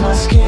my skin